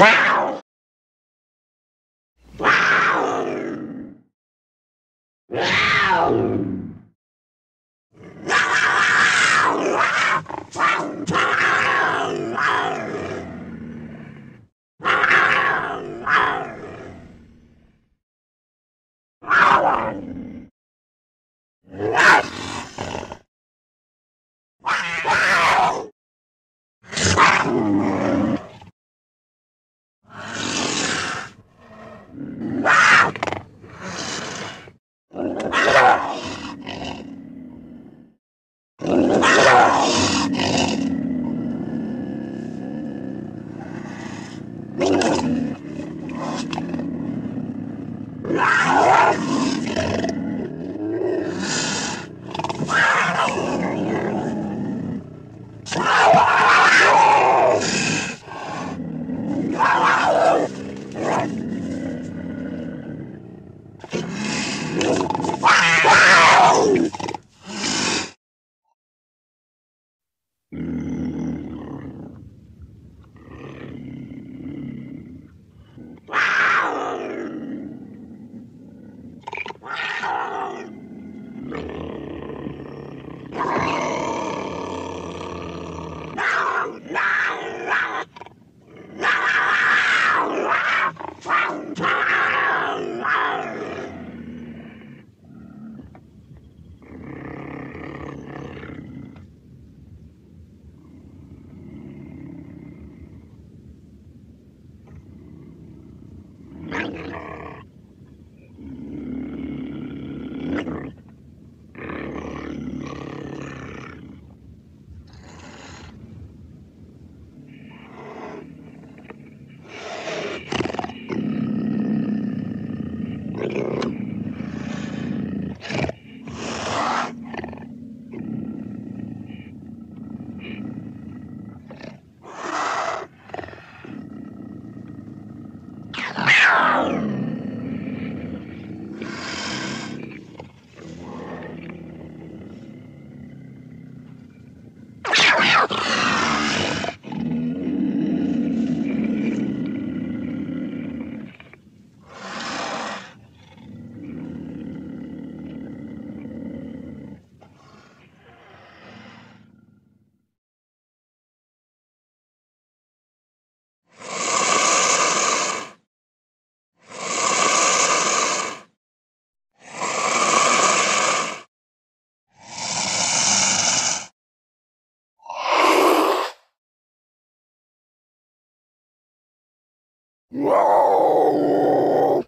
Wow! Come Oh!